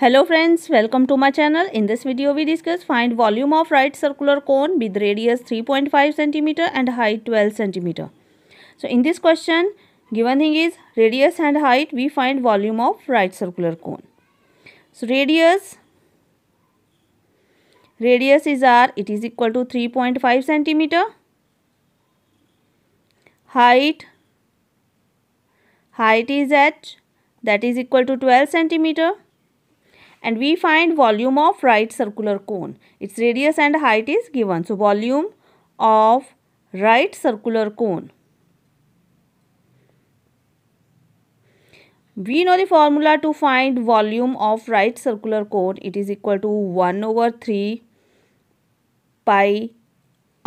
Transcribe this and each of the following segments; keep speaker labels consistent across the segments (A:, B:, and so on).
A: Hello friends, welcome to my channel. In this video we discuss find volume of right circular cone with radius 3.5 cm and height 12 cm. So in this question given thing is radius and height we find volume of right circular cone. So radius radius is r it is equal to 3.5 cm. Height height is h that is equal to 12 centimeter and we find volume of right circular cone. Its radius and height is given. So, volume of right circular cone. We know the formula to find volume of right circular cone. It is equal to 1 over 3 pi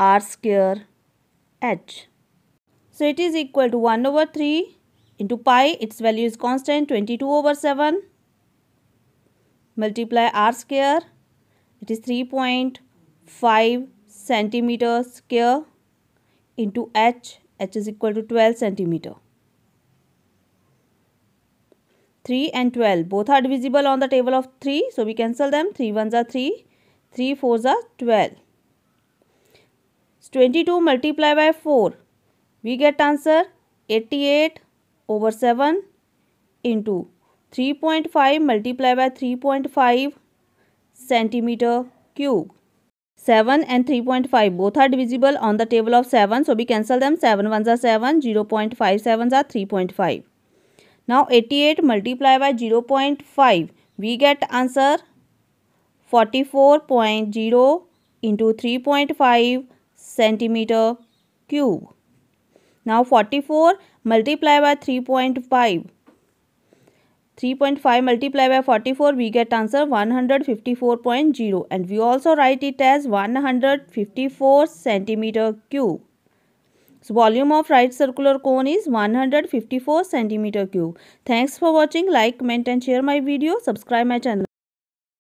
A: r square h. So, it is equal to 1 over 3 into pi. Its value is constant 22 over 7 multiply r square it is 3.5 centimeter square into h h is equal to 12 centimeter. 3 and 12 both are divisible on the table of 3 so we cancel them. 3 ones are 3 3 fours are 12 22 multiplied by 4 we get answer 88 over 7 into 3.5 multiplied by 3.5 centimeter cube. 7 and 3.5 both are divisible on the table of 7. So, we cancel them. 7 ones are 7, 0 0.57 are 3.5. Now, 88 multiplied by 0 0.5. We get answer 44.0 into 3.5 centimeter cube. Now, 44 multiplied by 3.5 3.5 multiplied by 44 we get answer 154.0 and we also write it as 154 centimeter cube. So volume of right circular cone is 154 centimeter cube. Thanks for watching. Like, comment and share my video. Subscribe my channel.